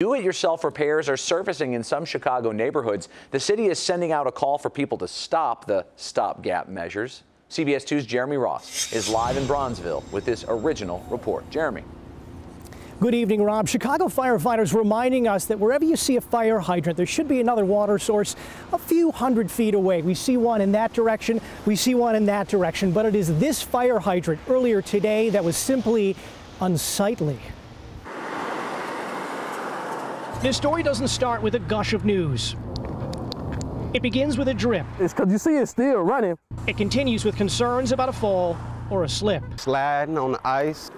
Do-it-yourself repairs are surfacing in some Chicago neighborhoods. The city is sending out a call for people to stop the stopgap measures. CBS 2's Jeremy Ross is live in Bronzeville with this original report. Jeremy. Good evening, Rob. Chicago firefighters reminding us that wherever you see a fire hydrant, there should be another water source a few hundred feet away. We see one in that direction, we see one in that direction, but it is this fire hydrant earlier today that was simply unsightly. This story doesn't start with a gush of news. It begins with a drip. It's because you see it's still running. It continues with concerns about a fall or a slip. Sliding on the ice.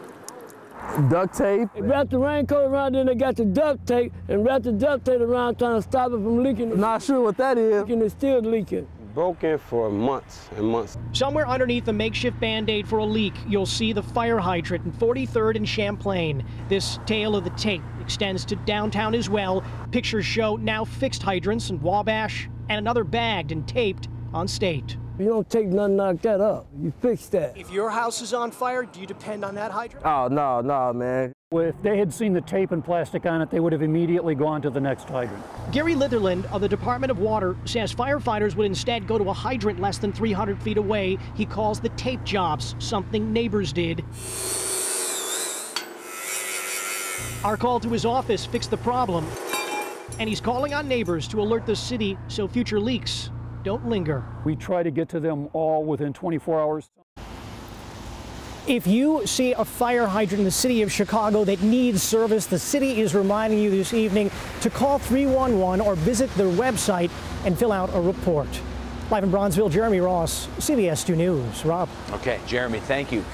Duct tape. They wrap the raincoat around, then they got the duct tape and wrapped the duct tape around trying to stop it from leaking. Not sure what that is. And it's still leaking. Broken for months and months. Somewhere underneath the makeshift band-aid for a leak, you'll see the fire hydrant in 43rd and Champlain. This tale of the tape extends to downtown as well. Pictures show now fixed hydrants in Wabash and another bagged and taped on State. You don't take nothing like that up. You fix that. If your house is on fire, do you depend on that hydrant? Oh, no, no, man. Well, if they had seen the tape and plastic on it, they would have immediately gone to the next hydrant. Gary Litherland of the Department of Water says firefighters would instead go to a hydrant less than 300 feet away. He calls the tape jobs something neighbors did. Our call to his office fixed the problem, and he's calling on neighbors to alert the city so future leaks don't linger. We try to get to them all within 24 hours. If you see a fire hydrant in the city of Chicago that needs service, the city is reminding you this evening to call 311 or visit their website and fill out a report. Live in Bronzeville, Jeremy Ross, CBS 2 News. Rob. Okay, Jeremy, thank you.